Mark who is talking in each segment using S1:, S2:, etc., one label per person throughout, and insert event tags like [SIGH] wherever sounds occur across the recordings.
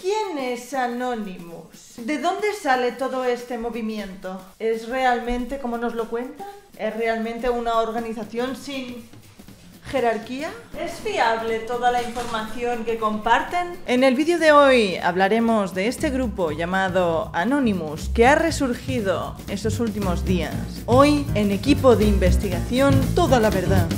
S1: ¿Quién es Anonymous? ¿De dónde sale todo este movimiento? ¿Es realmente como nos lo cuentan? ¿Es realmente una organización sin jerarquía? ¿Es fiable toda la información que comparten? En el vídeo de hoy hablaremos de este grupo llamado Anonymous que ha resurgido estos últimos días. Hoy en equipo de investigación toda la verdad.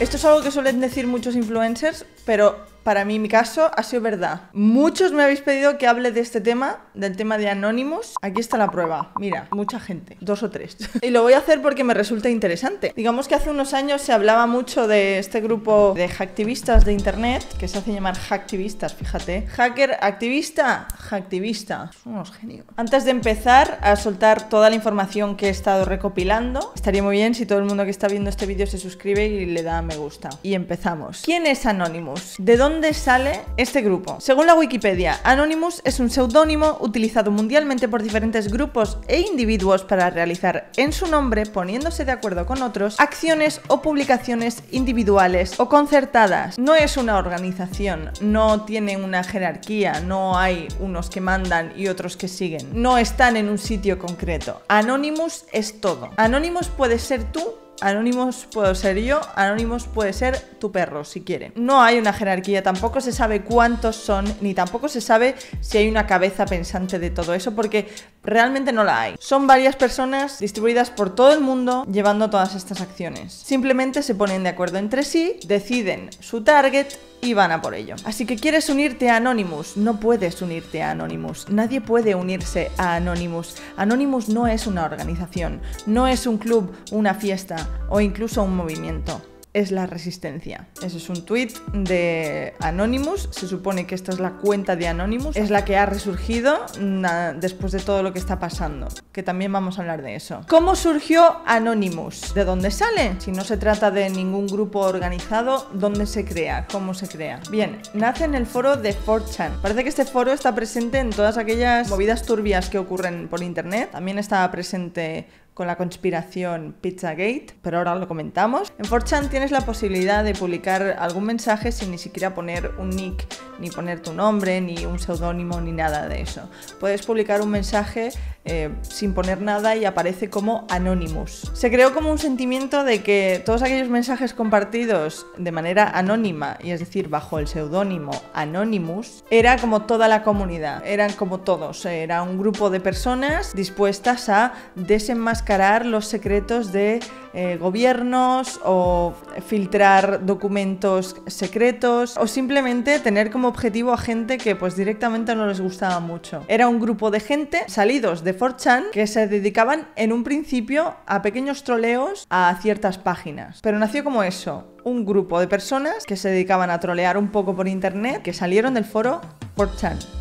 S1: Esto es algo que suelen decir muchos influencers, pero para mí, mi caso, ha sido verdad. Muchos me habéis pedido que hable de este tema, del tema de Anonymous. Aquí está la prueba. Mira, mucha gente, dos o tres. [LAUGHS] y lo voy a hacer porque me resulta interesante. Digamos que hace unos años se hablaba mucho de este grupo de hacktivistas de internet, que se hace llamar hacktivistas, fíjate. Hacker activista, hacktivista. Son unos genios. Antes de empezar a soltar toda la información que he estado recopilando, estaría muy bien si todo el mundo que está viendo este vídeo se suscribe y le da me gusta. Y empezamos. ¿Quién es Anonymous? ¿De dónde sale este grupo. Según la Wikipedia, Anonymous es un seudónimo utilizado mundialmente por diferentes grupos e individuos para realizar en su nombre, poniéndose de acuerdo con otros, acciones o publicaciones individuales o concertadas. No es una organización, no tiene una jerarquía, no hay unos que mandan y otros que siguen. No están en un sitio concreto. Anonymous es todo. Anonymous puede ser tú Anónimos puedo ser yo, Anónimos puede ser tu perro, si quieren. No hay una jerarquía, tampoco se sabe cuántos son, ni tampoco se sabe si hay una cabeza pensante de todo eso, porque realmente no la hay. Son varias personas distribuidas por todo el mundo llevando todas estas acciones. Simplemente se ponen de acuerdo entre sí, deciden su target y van a por ello. Así que quieres unirte a Anonymous, no puedes unirte a Anonymous. Nadie puede unirse a Anonymous. Anonymous no es una organización, no es un club, una fiesta o incluso un movimiento es la resistencia. Ese es un tweet de Anonymous. Se supone que esta es la cuenta de Anonymous. Es la que ha resurgido después de todo lo que está pasando. Que también vamos a hablar de eso. ¿Cómo surgió Anonymous? ¿De dónde sale? Si no se trata de ningún grupo organizado, ¿dónde se crea? ¿Cómo se crea? Bien, nace en el foro de 4chan. Parece que este foro está presente en todas aquellas movidas turbias que ocurren por internet. También estaba presente con la conspiración Pizzagate, pero ahora lo comentamos. En 4chan tienes la posibilidad de publicar algún mensaje sin ni siquiera poner un nick, ni poner tu nombre, ni un seudónimo, ni nada de eso. Puedes publicar un mensaje eh, sin poner nada y aparece como Anonymous. Se creó como un sentimiento de que todos aquellos mensajes compartidos de manera anónima, y es decir, bajo el seudónimo Anonymous, era como toda la comunidad, eran como todos, era un grupo de personas dispuestas a desenmascarar los secretos de eh, gobiernos o filtrar documentos secretos o simplemente tener como objetivo a gente que pues directamente no les gustaba mucho. Era un grupo de gente salidos de 4chan que se dedicaban en un principio a pequeños troleos a ciertas páginas. Pero nació como eso, un grupo de personas que se dedicaban a trolear un poco por internet, que salieron del foro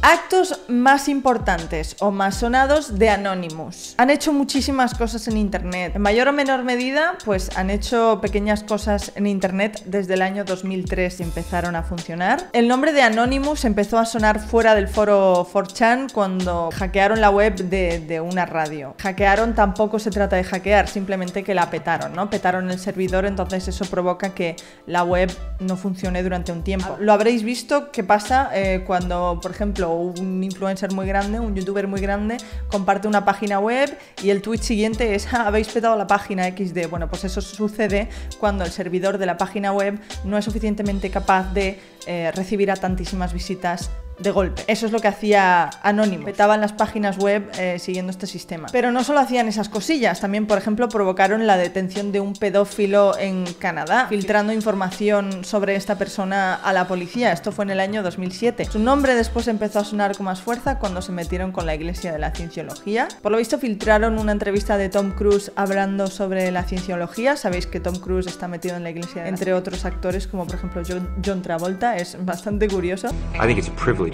S1: Actos más importantes o más sonados de Anonymous. Han hecho muchísimas cosas en internet. En mayor o menor medida, pues han hecho pequeñas cosas en internet desde el año 2003 y empezaron a funcionar. El nombre de Anonymous empezó a sonar fuera del foro 4chan cuando hackearon la web de, de una radio. Hackearon tampoco se trata de hackear, simplemente que la petaron, ¿no? Petaron el servidor, entonces eso provoca que la web no funcione durante un tiempo. Lo habréis visto que pasa eh, cuando, por ejemplo, un influencer muy grande, un youtuber muy grande, comparte una página web y el tweet siguiente es ah, habéis petado la página XD. Bueno, pues eso sucede cuando el servidor de la página web no es suficientemente capaz de eh, recibir a tantísimas visitas de golpe. Eso es lo que hacía Anonymous. Petaban las páginas web eh, siguiendo este sistema. Pero no solo hacían esas cosillas, también, por ejemplo, provocaron la detención de un pedófilo en Canadá, filtrando información sobre esta persona a la policía. Esto fue en el año 2007. Su nombre después empezó a sonar con más fuerza cuando se metieron con la Iglesia de la Cienciología. Por lo visto, filtraron una entrevista de Tom Cruise hablando sobre la cienciología. Sabéis que Tom Cruise está metido en la Iglesia, entre otros actores como por ejemplo John, Travolta. Es bastante curioso. I think it's a
S2: privilege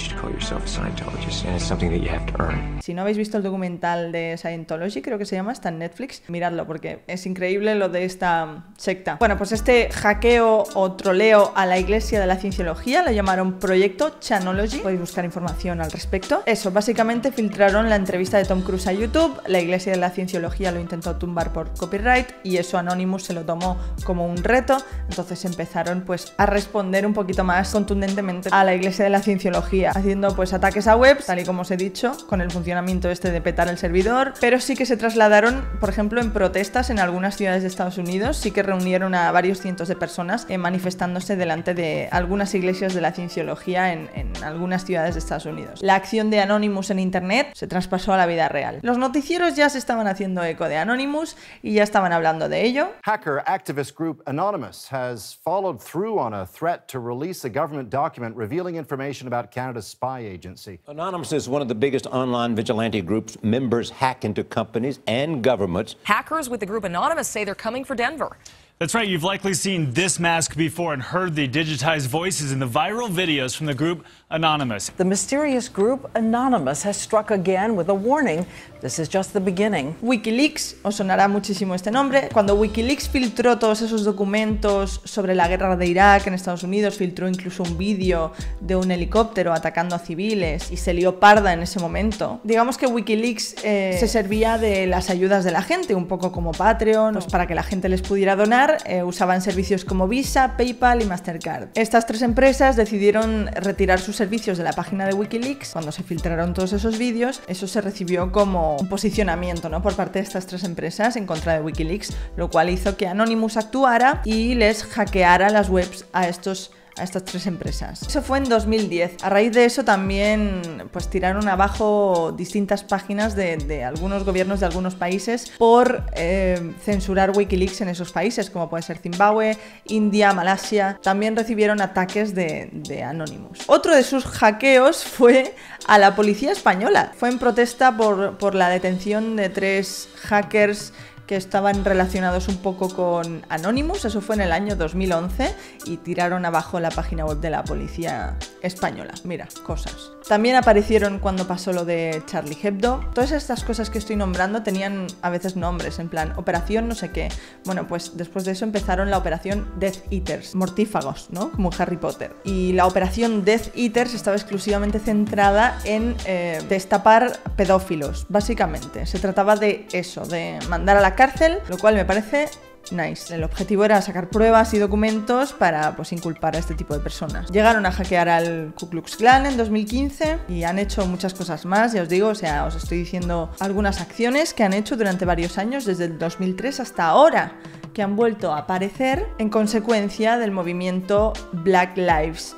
S1: Si no habéis visto el documental de Scientology, creo que se llama, está en Netflix, miradlo porque es increíble lo de esta secta. Bueno, pues este hackeo o troleo a la iglesia de la cienciología lo llamaron Proyecto Chanology. Podéis buscar información al respecto. Eso, básicamente filtraron la entrevista de Tom Cruise a YouTube, la iglesia de la cienciología lo intentó tumbar por copyright y eso Anonymous se lo tomó como un reto, entonces empezaron pues a responder un poquito más contundentemente a la iglesia de la cienciología, haciendo pues ataques a webs, tal y como os he dicho, con el funcionamiento este de petar el servidor, pero sí que se trasladaron, por ejemplo, en protestas en algunas ciudades de Estados Unidos, sí que reunieron a varios cientos de personas eh, manifestándose delante de algunas iglesias de la cienciología en, en algunas ciudades de Estados Unidos. La acción de Anonymous en Internet se traspasó a la vida real. Los noticieros ya se estaban haciendo eco de Anonymous y ya estaban hablando de ello.
S3: Hacker activist group Anonymous has followed through on a threat to release a government document revealing information about Canada's spy agency.
S4: Anonymous is one of the biggest online vigilante groups. Members hack into companies and governments.
S5: Hackers with the group Anonymous say they're coming for Denver.
S6: That's right, you've likely seen this mask before and heard the digitized voices in the viral videos from the group Anonymous.
S7: The mysterious group Anonymous has struck again with a warning. This is just the beginning.
S1: Wikileaks, os sonará muchísimo este nombre. Cuando Wikileaks filtró todos esos documentos sobre la guerra de Irak en Estados Unidos, filtró incluso un vídeo de un helicóptero atacando a civiles y se lió parda en ese momento. Digamos que Wikileaks eh, se servía de las ayudas de la gente, un poco como Patreon, pues para que la gente les pudiera donar, eh, usaban servicios como Visa, PayPal y Mastercard. Estas tres empresas decidieron retirar sus servicios de la página de Wikileaks. Cuando se filtraron todos esos vídeos, eso se recibió como un posicionamiento ¿no? por parte de estas tres empresas en contra de Wikileaks, lo cual hizo que Anonymous actuara y les hackeara las webs a estos a estas tres empresas. Eso fue en 2010. A raíz de eso también pues tiraron abajo distintas páginas de, algunos gobiernos de algunos países por eh, censurar Wikileaks en esos países, como puede ser Zimbabue, India, Malasia. También recibieron ataques de, de Anonymous. Otro de sus hackeos fue a la policía española. Fue en protesta por, por la detención de tres hackers que estaban relacionados un poco con Anonymous, eso fue en el año 2011, y tiraron abajo la página web de la policía española. Mira, cosas. También aparecieron cuando pasó lo de Charlie Hebdo. Todas estas cosas que estoy nombrando tenían a veces nombres, en plan, operación no sé qué. Bueno, pues después de eso empezaron la operación Death Eaters, mortífagos, ¿no? Como Harry Potter. Y la operación Death Eaters estaba exclusivamente centrada en eh, destapar pedófilos, básicamente. Se trataba de eso, de mandar a la cárcel, lo cual me parece Nice. El objetivo era sacar pruebas y documentos para pues, inculpar a este tipo de personas. Llegaron a hackear al Ku Klux Klan en 2015 y han hecho muchas cosas más, ya os digo, o sea, os estoy diciendo algunas acciones que han hecho durante varios años, desde el 2003 hasta ahora, que han vuelto a aparecer en consecuencia del movimiento Black Lives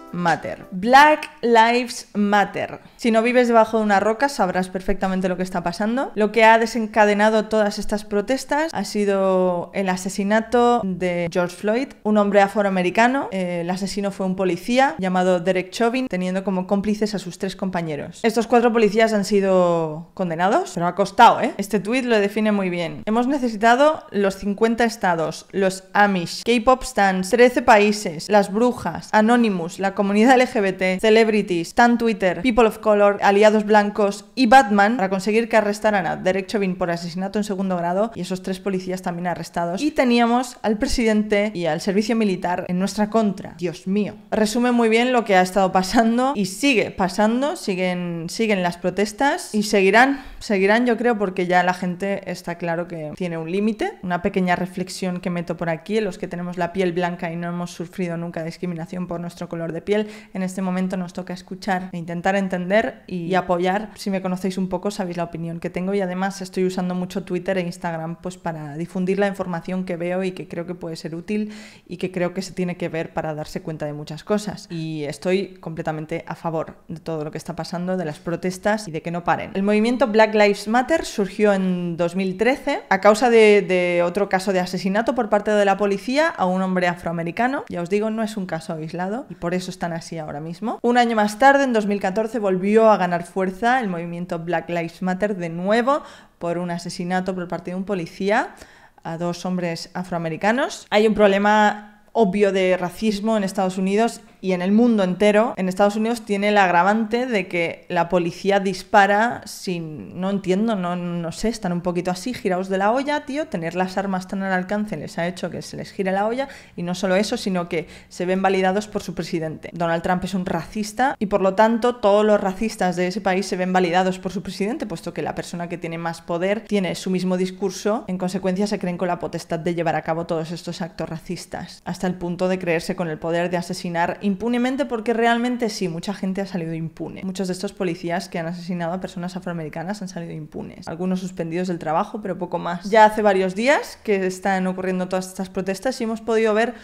S1: Black Lives Matter. Si no vives debajo de una roca sabrás perfectamente lo que está pasando. Lo que ha desencadenado todas estas protestas ha sido el asesinato de George Floyd, un hombre afroamericano. El asesino fue un policía llamado Derek Chauvin, teniendo como cómplices a sus tres compañeros. Estos cuatro policías han sido condenados, pero ha costado, ¿eh? Este tuit lo define muy bien. Hemos necesitado los 50 estados, los Amish, K-pop stands, 13 países, las brujas, Anonymous, la comunidad LGBT, celebrities, Stan Twitter, People of Color, aliados blancos y Batman para conseguir que arrestaran a Derek Chauvin por asesinato en segundo grado y esos tres policías también arrestados. Y teníamos al presidente y al servicio militar en nuestra contra. Dios mío. Resume muy bien lo que ha estado pasando y sigue pasando, siguen, siguen las protestas y seguirán, seguirán yo creo porque ya la gente está claro que tiene un límite. Una pequeña reflexión que meto por aquí, los que tenemos la piel blanca y no hemos sufrido nunca discriminación por nuestro color de piel, en este momento nos toca escuchar e intentar entender y apoyar. Si me conocéis un poco sabéis la opinión que tengo y además estoy usando mucho Twitter e Instagram pues para difundir la información que veo y que creo que puede ser útil y que creo que se tiene que ver para darse cuenta de muchas cosas. Y estoy completamente a favor de todo lo que está pasando, de las protestas y de que no paren. El movimiento Black Lives Matter surgió en 2013 a causa de, de otro caso de asesinato por parte de la policía a un hombre afroamericano. Ya os digo, no es un caso aislado y por eso están así ahora mismo. Un año más tarde, en 2014, volvió a ganar fuerza el movimiento Black Lives Matter de nuevo por un asesinato por parte de un policía a dos hombres afroamericanos. Hay un problema obvio de racismo en Estados Unidos y en el mundo entero, en Estados Unidos tiene el agravante de que la policía dispara sin... No entiendo, no, no sé, están un poquito así, girados de la olla, tío, tener las armas tan al alcance les ha hecho que se les gire la olla y no solo eso, sino que se ven validados por su presidente. Donald Trump es un racista y por lo tanto todos los racistas de ese país se ven validados por su presidente, puesto que la persona que tiene más poder tiene su mismo discurso, en consecuencia se creen con la potestad de llevar a cabo todos estos actos racistas, hasta el punto de creerse con el poder de asesinar impunemente porque realmente sí, mucha gente ha salido impune. Muchos de estos policías que han asesinado a personas afroamericanas han salido impunes. Algunos suspendidos del trabajo, pero poco más. Ya hace varios días que están ocurriendo todas estas protestas y hemos podido ver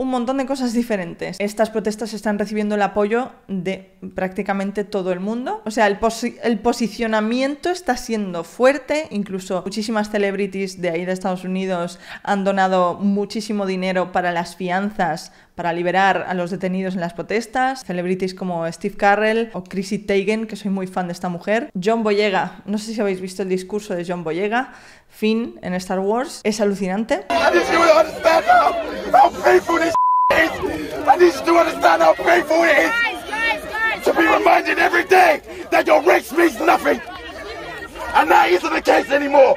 S1: un montón de cosas diferentes. Estas protestas están recibiendo el apoyo de prácticamente todo el mundo. O sea, el, el, posicionamiento está siendo fuerte. Incluso muchísimas celebrities de ahí de Estados Unidos han donado muchísimo dinero para las fianzas para liberar a los detenidos en las protestas. Celebrities como Steve Carrell o Chrissy Teigen, que soy muy fan de esta mujer. John Boyega, no sé si habéis visto el discurso de John Boyega. Finn en Star Wars es alucinante.
S8: To be reminded every day that your race means nothing. And that isn't the case anymore.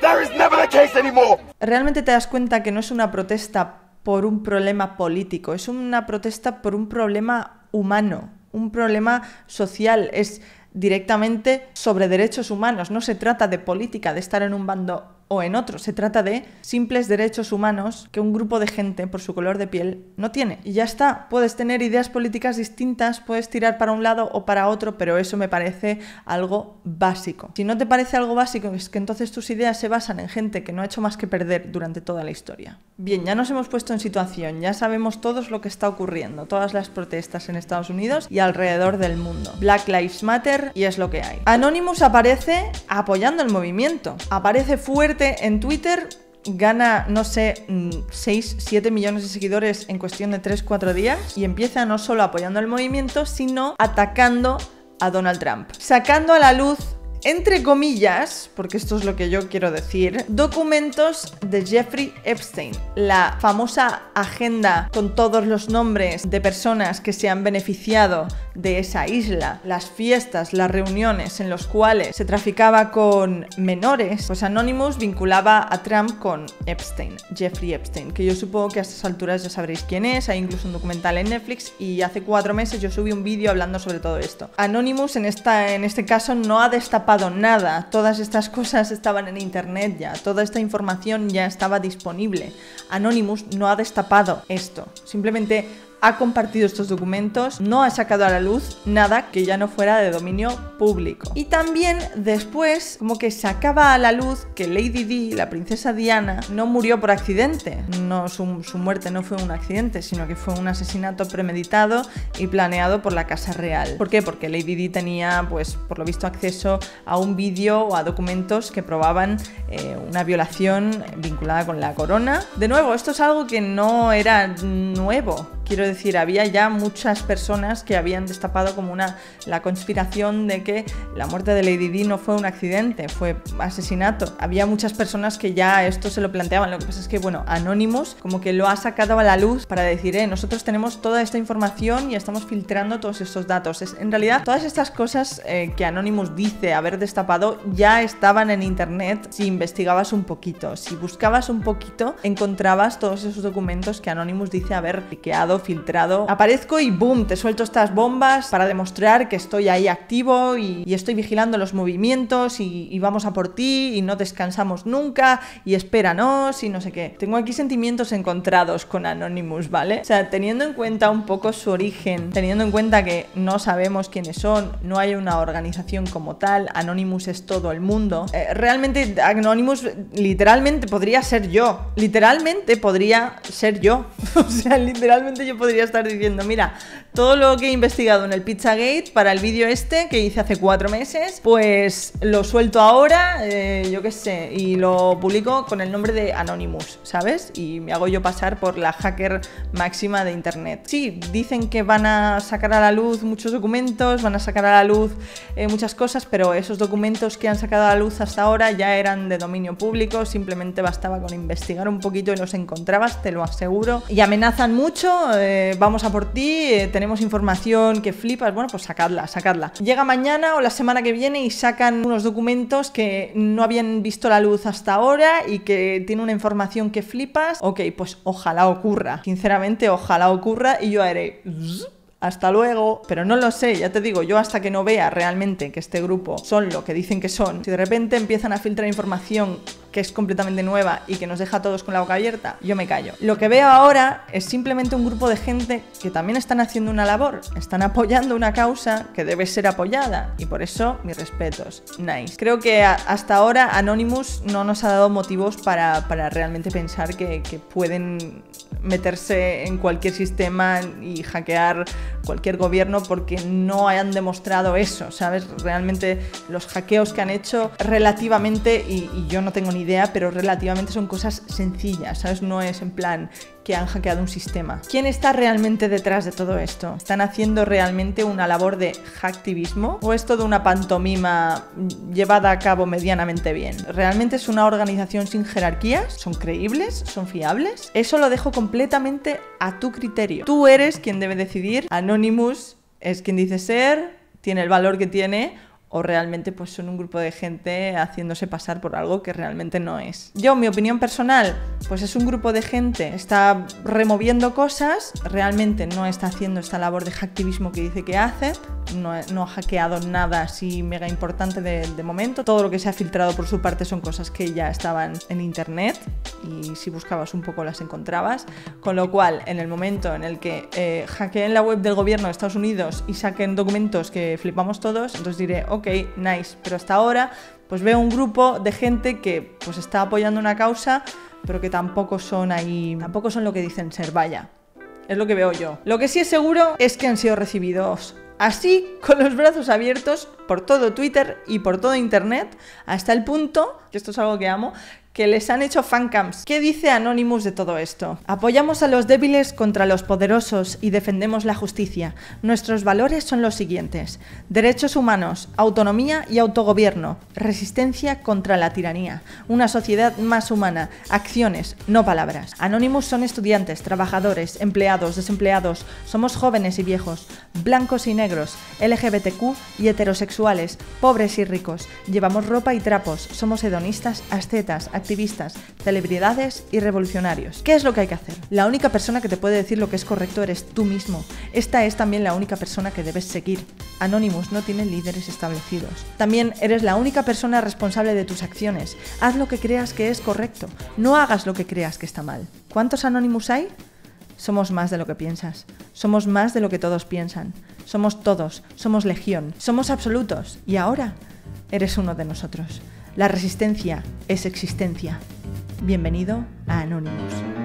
S8: That is never the case anymore.
S1: Realmente te das cuenta que no es una protesta por un problema político, es una protesta por un problema humano, un problema social, es directamente sobre derechos humanos, no se trata de política, de estar en un bando o en otro. Se trata de simples derechos humanos que un grupo de gente por su color de piel no tiene. Y ya está, puedes tener ideas políticas distintas, puedes tirar para un lado o para otro, pero eso me parece algo básico. Si no te parece algo básico, es que entonces tus ideas se basan en gente que no ha hecho más que perder durante toda la historia. Bien, ya nos hemos puesto en situación, ya sabemos todos lo que está ocurriendo, todas las protestas en Estados Unidos y alrededor del mundo. Black Lives Matter y es lo que hay. Anonymous aparece apoyando el movimiento, aparece fuerte en Twitter, gana, no sé, 6, mm, 7 millones de seguidores en cuestión de 3, 4 días y empieza no solo apoyando el movimiento, sino atacando a Donald Trump, sacando a la luz entre comillas, porque esto es lo que yo quiero decir, documentos de Jeffrey Epstein, la famosa agenda con todos los nombres de personas que se han beneficiado de esa isla, las fiestas, las reuniones en los cuales se traficaba con menores, pues Anonymous vinculaba a Trump con Epstein, Jeffrey Epstein, que yo supongo que a estas alturas ya sabréis quién es, hay incluso un documental en Netflix y hace cuatro meses yo subí un vídeo hablando sobre todo esto. Anonymous en, esta, en este caso no ha destapado nada, todas estas cosas estaban en internet ya, toda esta información ya estaba disponible. Anonymous no ha destapado esto, simplemente ha compartido estos documentos, no ha sacado a la luz nada que ya no fuera de dominio público. Y también después, como que sacaba a la luz que Lady Di, la princesa Diana, no murió por accidente. No, su, muerte no fue un accidente, sino que fue un asesinato premeditado y planeado por la Casa Real. ¿Por qué? Porque Lady Di tenía, pues, por lo visto, acceso a un vídeo o a documentos que probaban eh, una violación vinculada con la corona. De nuevo, esto es algo que no era nuevo. Quiero decir, había ya muchas personas que habían destapado como una la conspiración de que la muerte de Lady Di no fue un accidente, fue asesinato. Había muchas personas que ya esto se lo planteaban. Lo que pasa es que, bueno, Anonymous como que lo ha sacado a la luz para decir, eh, nosotros tenemos toda esta información y estamos filtrando todos estos datos. En realidad, todas estas cosas eh, que Anonymous dice haber destapado ya estaban en internet si investigabas un poquito. Si buscabas un poquito, encontrabas todos esos documentos que Anonymous dice haber liqueado filtrado. Aparezco y boom, te suelto estas bombas para demostrar que estoy ahí activo y, estoy vigilando los movimientos y, vamos a por ti y no descansamos nunca y espéranos y no sé qué. Tengo aquí sentimientos encontrados con Anonymous, ¿vale? O sea, teniendo en cuenta un poco su origen, teniendo en cuenta que no sabemos quiénes son, no hay una organización como tal, Anonymous es todo el mundo. Eh, realmente Anonymous literalmente podría ser yo. Literalmente podría ser yo. [LAUGHS] o sea, literalmente yo podría estar diciendo, mira, todo lo que he investigado en el Pizzagate para el vídeo este que hice hace cuatro meses, pues lo suelto ahora, eh, yo qué sé, y lo publico con el nombre de Anonymous, ¿sabes? Y me hago yo pasar por la hacker máxima de Internet. Sí, dicen que van a sacar a la luz muchos documentos, van a sacar a la luz eh, muchas cosas, pero esos documentos que han sacado a la luz hasta ahora ya eran de dominio público, simplemente bastaba con investigar un poquito y los encontrabas, te lo aseguro. Y amenazan mucho, eh, vamos a por ti, eh, tenemos información que flipas, bueno, pues sacadla, sacadla. Llega mañana o la semana que viene y sacan unos documentos que no habían visto la luz hasta ahora y que tiene una información que flipas. Ok, pues ojalá ocurra. Sinceramente, ojalá ocurra y yo haré hasta luego, pero no lo sé, ya te digo, yo hasta que no vea realmente que este grupo son lo que dicen que son, si de repente empiezan a filtrar información que es completamente nueva y que nos deja a todos con la boca abierta, yo me callo. Lo que veo ahora es simplemente un grupo de gente que también están haciendo una labor, están apoyando una causa que debe ser apoyada y por eso mis respetos. Nice. Creo que hasta ahora Anonymous no nos ha dado motivos para, para realmente pensar que, que pueden meterse en cualquier sistema y hackear cualquier gobierno porque no hayan demostrado eso, ¿sabes? Realmente los hackeos que han hecho relativamente, y, y yo no tengo ni pero relativamente son cosas sencillas, ¿sabes? No es en plan que han hackeado un sistema. ¿Quién está realmente detrás de todo esto? ¿Están haciendo realmente una labor de hacktivismo? ¿O es todo una pantomima llevada a cabo medianamente bien? ¿Realmente es una organización sin jerarquías? ¿Son creíbles? ¿Son fiables? Eso lo dejo completamente a tu criterio. Tú eres quien debe decidir. Anonymous es quien dice ser, tiene el valor que tiene o realmente pues son un grupo de gente haciéndose pasar por algo que realmente no es. Yo, mi opinión personal, pues es un grupo de gente, está removiendo cosas, realmente no está haciendo esta labor de hacktivismo que dice que hace, no, no ha hackeado nada así mega importante de, momento, todo lo que se ha filtrado por su parte son cosas que ya estaban en internet y si buscabas un poco las encontrabas, con lo cual en el momento en el que eh, hackeen la web del gobierno de Estados Unidos y saquen documentos que flipamos todos, entonces diré, ok, ok, nice, pero hasta ahora pues veo un grupo de gente que pues está apoyando una causa, pero que tampoco son ahí, tampoco son lo que dicen ser, vaya. Es lo que veo yo. Lo que sí es seguro es que han sido recibidos así, con los brazos abiertos, por todo Twitter y por todo Internet, hasta el punto, que esto es algo que amo, que les han hecho fancams. ¿Qué dice Anonymous de todo esto? Apoyamos a los débiles contra los poderosos y defendemos la justicia. Nuestros valores son los siguientes. Derechos humanos, autonomía y autogobierno, resistencia contra la tiranía, una sociedad más humana, acciones, no palabras. Anonymous son estudiantes, trabajadores, empleados, desempleados, somos jóvenes y viejos, blancos y negros, LGBTQ y heterosexuales, pobres y ricos, llevamos ropa y trapos, somos hedonistas, ascetas, activistas, celebridades y revolucionarios. ¿Qué es lo que hay que hacer? La única persona que te puede decir lo que es correcto eres tú mismo. Esta es también la única persona que debes seguir. Anonymous no tiene líderes establecidos. También eres la única persona responsable de tus acciones. Haz lo que creas que es correcto. No hagas lo que creas que está mal. ¿Cuántos Anonymous hay? Somos más de lo que piensas. Somos más de lo que todos piensan. Somos todos. Somos legión. Somos absolutos. Y ahora eres uno de nosotros. La resistencia es existencia. Bienvenido a Anonymous.